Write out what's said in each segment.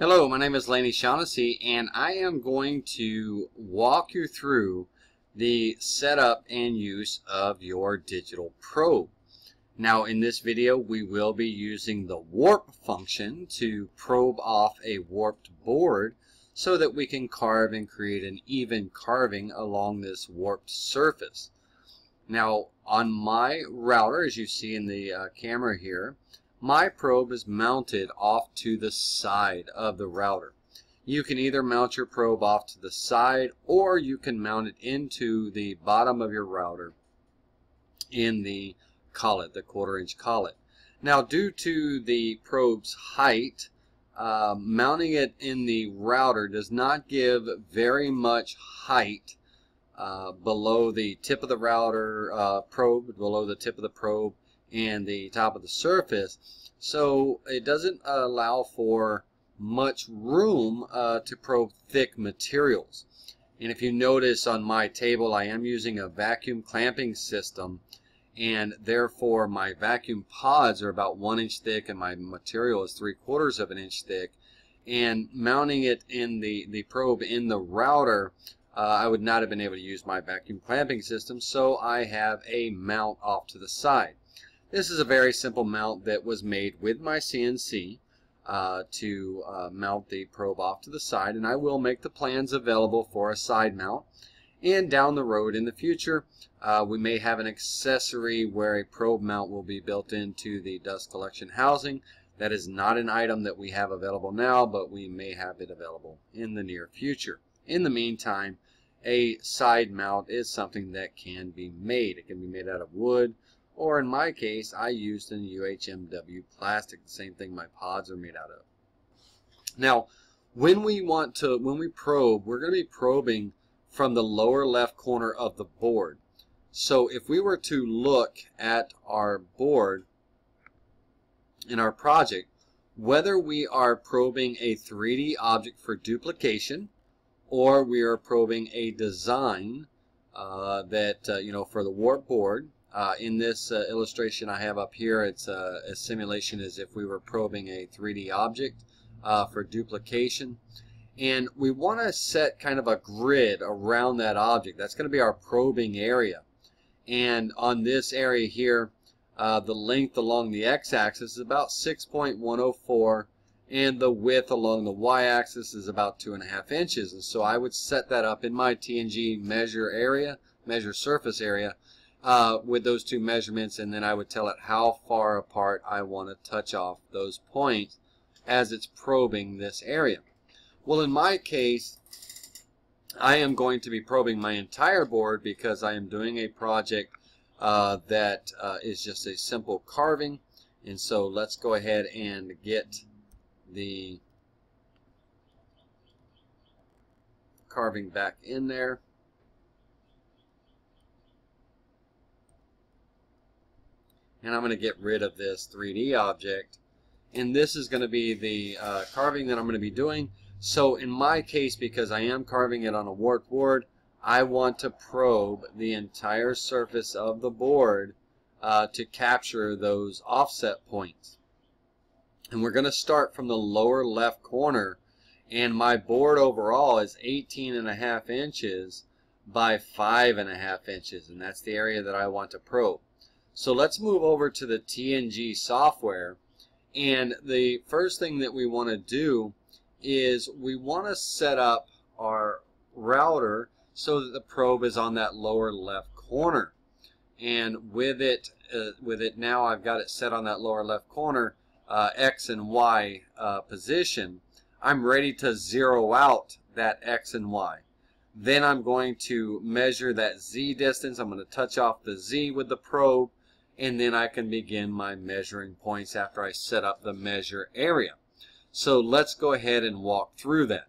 Hello, my name is Laney Shaughnessy and I am going to walk you through the setup and use of your digital probe. Now in this video we will be using the warp function to probe off a warped board so that we can carve and create an even carving along this warped surface. Now on my router as you see in the uh, camera here my probe is mounted off to the side of the router. You can either mount your probe off to the side or you can mount it into the bottom of your router in the collet, the quarter inch collet. Now due to the probe's height, uh, mounting it in the router does not give very much height uh, below the tip of the router uh, probe, below the tip of the probe and the top of the surface. So it doesn't allow for much room uh, to probe thick materials. And if you notice on my table, I am using a vacuum clamping system and therefore my vacuum pods are about one inch thick and my material is three quarters of an inch thick and mounting it in the, the probe in the router uh, I would not have been able to use my vacuum clamping system so I have a mount off to the side. This is a very simple mount that was made with my CNC uh, to uh, mount the probe off to the side and I will make the plans available for a side mount. And down the road in the future uh, we may have an accessory where a probe mount will be built into the dust collection housing. That is not an item that we have available now but we may have it available in the near future. In the meantime a side mount is something that can be made. It can be made out of wood or in my case, I used an UHMW plastic, the same thing my pods are made out of. Now, when we want to, when we probe, we're going to be probing from the lower left corner of the board. So if we were to look at our board in our project, whether we are probing a 3D object for duplication or we are probing a design uh, that, uh, you know, for the warp board, uh, in this uh, illustration I have up here, it's a, a, simulation as if we were probing a 3D object uh, for duplication. And we want to set kind of a grid around that object. That's going to be our probing area. And on this area here, uh, the length along the x-axis is about 6.104 and the width along the y-axis is about two and a half inches. And so I would set that up in my TNG measure area, measure surface area, uh, with those two measurements and then I would tell it how far apart I want to touch off those points as it's probing this area. Well in my case I am going to be probing my entire board because I am doing a project uh, that uh, is just a simple carving and so let's go ahead and get the carving back in there and I'm going to get rid of this 3D object. And this is going to be the uh, carving that I'm going to be doing. So in my case because I am carving it on a warped board I want to probe the entire surface of the board uh, to capture those offset points. And we're going to start from the lower left corner and my board overall is 18 and a half inches by five and a half inches and that's the area that I want to probe so let's move over to the TNG software. And the first thing that we want to do is we want to set up our router so that the probe is on that lower left corner. And with it, uh, with it now I've got it set on that lower left corner, uh, X and Y uh, position. I'm ready to zero out that X and Y. Then I'm going to measure that Z distance. I'm going to touch off the Z with the probe and then I can begin my measuring points after I set up the measure area. So let's go ahead and walk through that.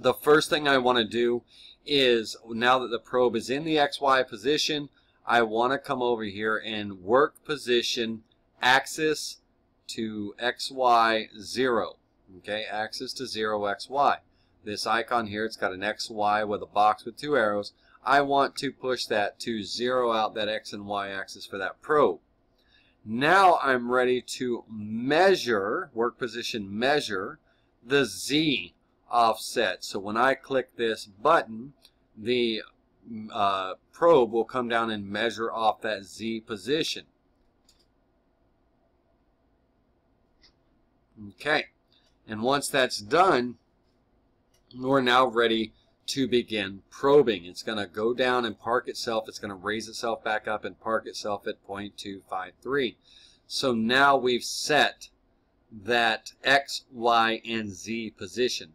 The first thing I want to do is now that the probe is in the XY position, I want to come over here and work position axis to XY 0. Okay, axis to 0 XY. This icon here, it's got an XY with a box with two arrows. I want to push that to zero out that X and Y axis for that probe. Now I'm ready to measure, work position measure, the Z offset. So when I click this button, the uh, probe will come down and measure off that Z position. Okay, and once that's done, we're now ready to begin probing. It's going to go down and park itself. It's going to raise itself back up and park itself at 0.253. So now we've set that X, Y, and Z position.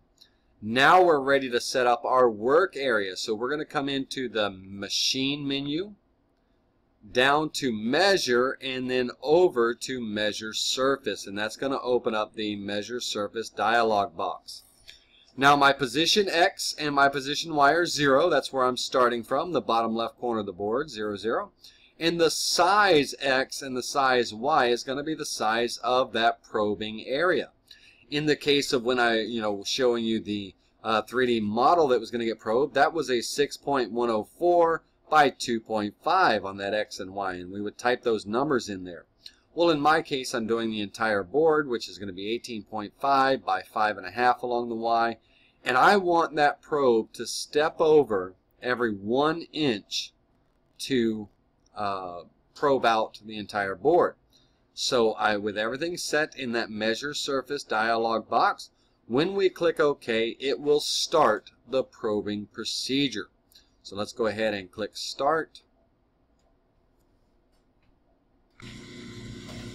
Now we're ready to set up our work area. So we're going to come into the machine menu, down to measure, and then over to measure surface. And that's going to open up the measure surface dialog box. Now my position X and my position Y are 0. That's where I'm starting from, the bottom left corner of the board, 0, 0. And the size X and the size Y is going to be the size of that probing area in the case of when I, you know, showing you the uh, 3D model that was going to get probed, that was a 6.104 by 2.5 on that X and Y, and we would type those numbers in there. Well, in my case, I'm doing the entire board, which is going to be 18.5 by 5.5 along the Y, and I want that probe to step over every one inch to uh, probe out the entire board. So I, with everything set in that measure surface dialog box, when we click OK, it will start the probing procedure. So let's go ahead and click Start.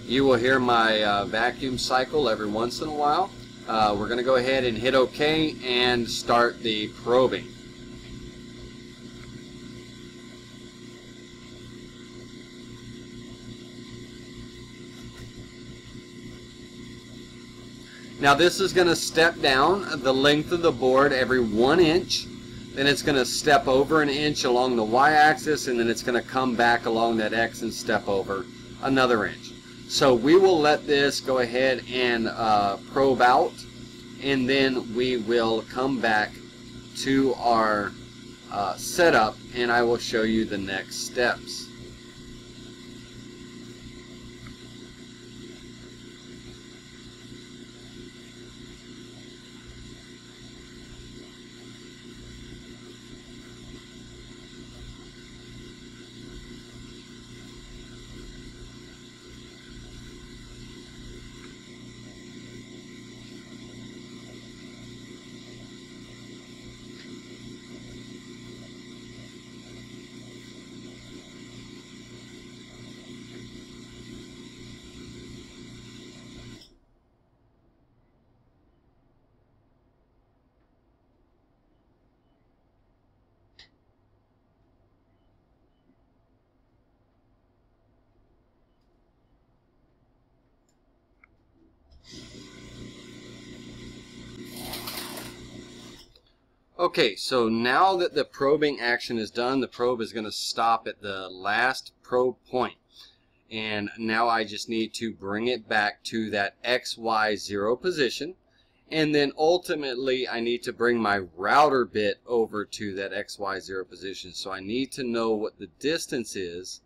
You will hear my uh, vacuum cycle every once in a while. Uh, we're going to go ahead and hit OK and start the probing. Now this is going to step down the length of the board every one inch. Then it's going to step over an inch along the y-axis and then it's going to come back along that x and step over another inch. So we will let this go ahead and uh, probe out and then we will come back to our uh, setup and I will show you the next steps. Okay, so now that the probing action is done, the probe is going to stop at the last probe point. And now I just need to bring it back to that XY0 position. And then ultimately I need to bring my router bit over to that XY0 position. So I need to know what the distance is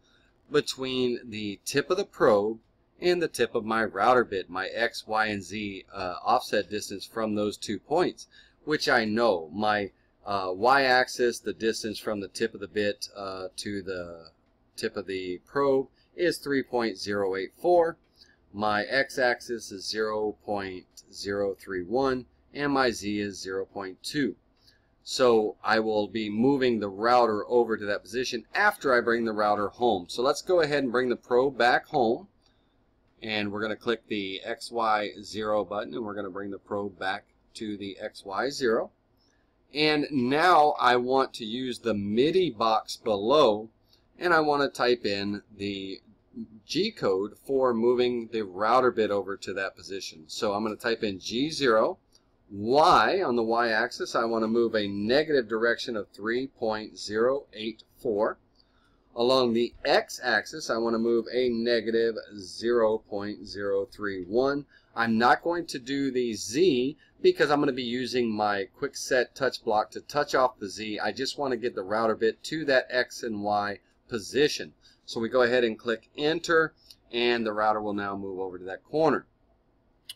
between the tip of the probe and the tip of my router bit, my X, Y, and Z uh, offset distance from those two points which I know. My uh, y-axis, the distance from the tip of the bit uh, to the tip of the probe is 3.084. My x-axis is 0.031 and my z is 0.2. So I will be moving the router over to that position after I bring the router home. So let's go ahead and bring the probe back home. And we're going to click the XY0 button and we're going to bring the probe back to the XY0. And now I want to use the MDI box below and I want to type in the G code for moving the router bit over to that position. So I'm going to type in G0. Y on the y-axis, I want to move a negative direction of 3.084. Along the x-axis, I want to move a negative 0.031. I'm not going to do the z because I'm going to be using my quick set touch block to touch off the Z. I just want to get the router bit to that X and Y position. So we go ahead and click enter and the router will now move over to that corner.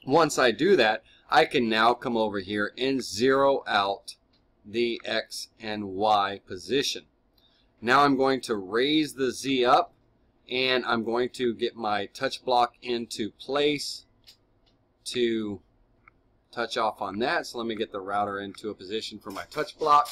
Once I do that, I can now come over here and zero out the X and Y position. Now I'm going to raise the Z up and I'm going to get my touch block into place to touch off on that. So let me get the router into a position for my touch block.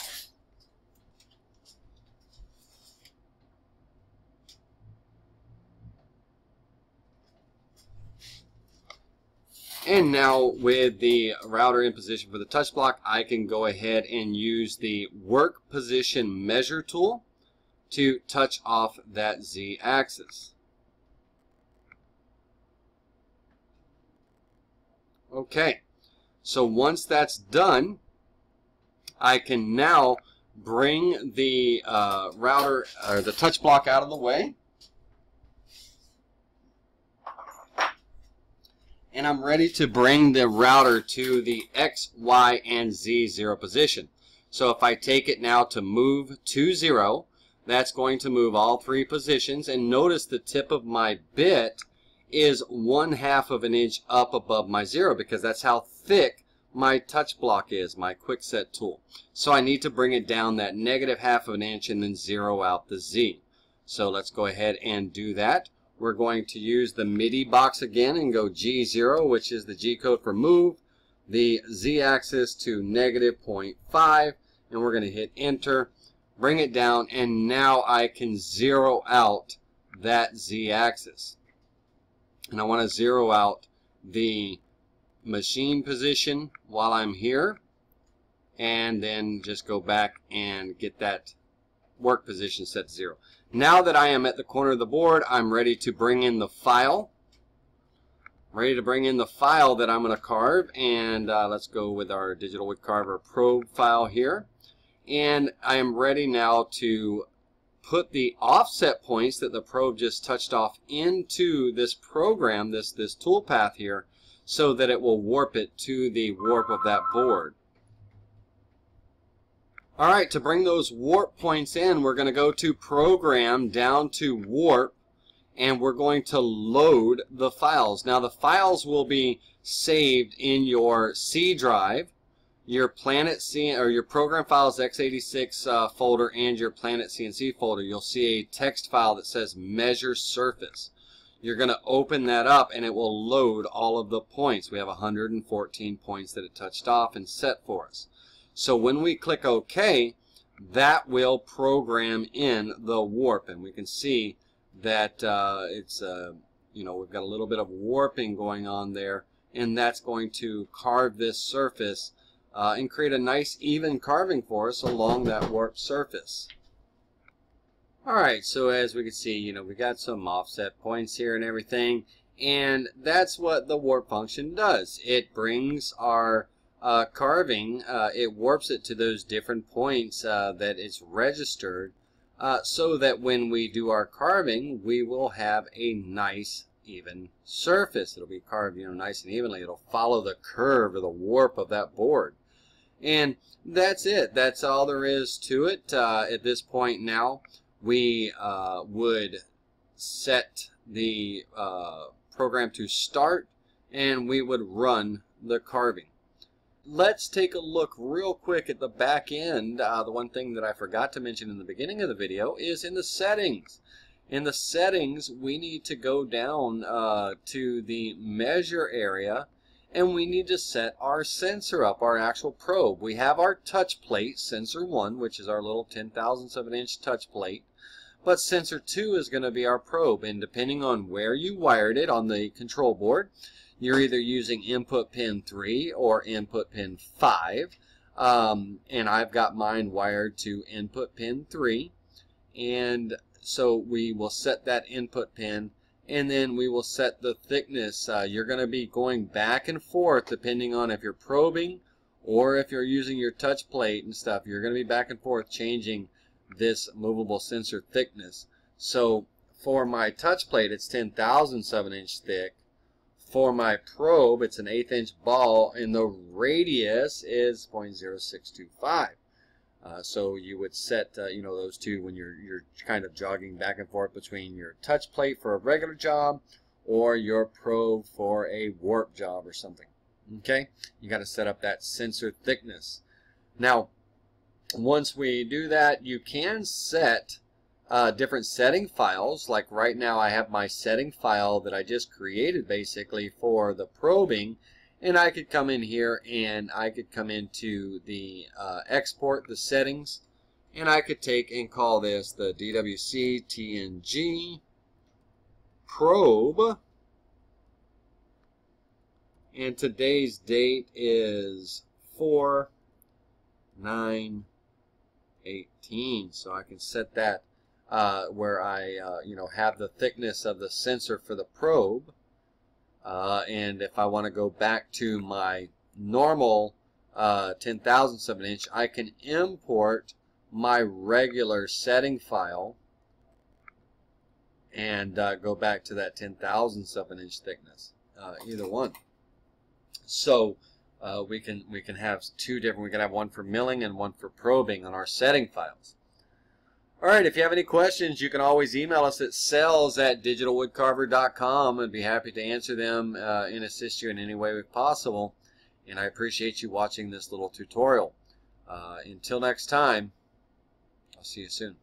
And now with the router in position for the touch block, I can go ahead and use the work position measure tool to touch off that Z axis. Okay, so once that's done, I can now bring the uh, router or the touch block out of the way and I'm ready to bring the router to the X, Y, and Z zero position. So if I take it now to move to zero, that's going to move all three positions. And notice the tip of my bit is one half of an inch up above my zero because that's how thick my touch block is, my quick set tool. So I need to bring it down that negative half of an inch and then zero out the Z. So let's go ahead and do that. We're going to use the MDI box again and go G0, which is the G code for move, the Z axis to negative 0.5, and we're going to hit enter, bring it down, and now I can zero out that Z axis. And I want to zero out the machine position while I'm here, and then just go back and get that work position set to zero. Now that I am at the corner of the board, I'm ready to bring in the file. ready to bring in the file that I'm going to carve. And uh, let's go with our Digital Wood Carver probe file here. And I am ready now to put the offset points that the probe just touched off into this program, this, this toolpath here, so that it will warp it to the warp of that board. All right, to bring those warp points in, we're going to go to Program, down to Warp, and we're going to load the files. Now, the files will be saved in your C drive, your Planet C or your Program Files x86 uh, folder, and your Planet CNC folder. You'll see a text file that says Measure Surface. You're going to open that up, and it will load all of the points. We have 114 points that it touched off and set for us. So when we click OK, that will program in the warp. And we can see that uh, it's, uh, you know, we've got a little bit of warping going on there. And that's going to carve this surface uh, and create a nice even carving for us along that warp surface. Alright, so as we can see, you know, we got some offset points here and everything. And that's what the warp function does. It brings our uh, carving, uh, it warps it to those different points uh, that it's registered uh, so that when we do our carving, we will have a nice even surface. It'll be carved, you know, nice and evenly. It'll follow the curve or the warp of that board. And that's it. That's all there is to it. Uh, at this point now, we uh, would set the program to start and we would run the carving let's take a look real quick at the back end. Uh, the one thing that I forgot to mention in the beginning of the video is in the settings. In the settings, we need to go down uh, to the measure area and we need to set our sensor up, our actual probe. We have our touch plate, sensor 1, which is our little 10 thousandths of an inch touch plate. But sensor 2 is going to be our probe, and depending on where you wired it on the control board, you're either using input pin 3 or input pin 5. Um, and I've got mine wired to input pin 3. And so we will set that input pin and then we will set the thickness. Uh, you're going to be going back and forth depending on if you're probing or if you're using your touch plate and stuff. You're going to be back and forth changing this movable sensor thickness. So for my touch plate, it's 10 thousandths of an inch thick. For my probe, it's an eighth inch ball, and the radius is 0.0625. Uh, so you would set, uh, you know, those two when you're you're kind of jogging back and forth between your touch plate for a regular job or your probe for a warp job or something. Okay, you got to set up that sensor thickness. Now, once we do that, you can set uh, different setting files. Like right now, I have my setting file that I just created basically for the probing. And I could come in here and I could come into the uh, export, the settings, and I could take and call this the DWC TNG probe. And today's date is 4 9 18 so I can set that uh, where I uh, you know have the thickness of the sensor for the probe uh, and if I want to go back to my normal uh, 10 thousandths of an inch I can import my regular setting file and uh, go back to that 10 thousandths of an inch thickness uh, either one so uh, we can we can have two different. We can have one for milling and one for probing on our setting files. All right, if you have any questions, you can always email us at sales at digitalwoodcarver.com and be happy to answer them uh, and assist you in any way possible. And I appreciate you watching this little tutorial. Uh, until next time, I'll see you soon.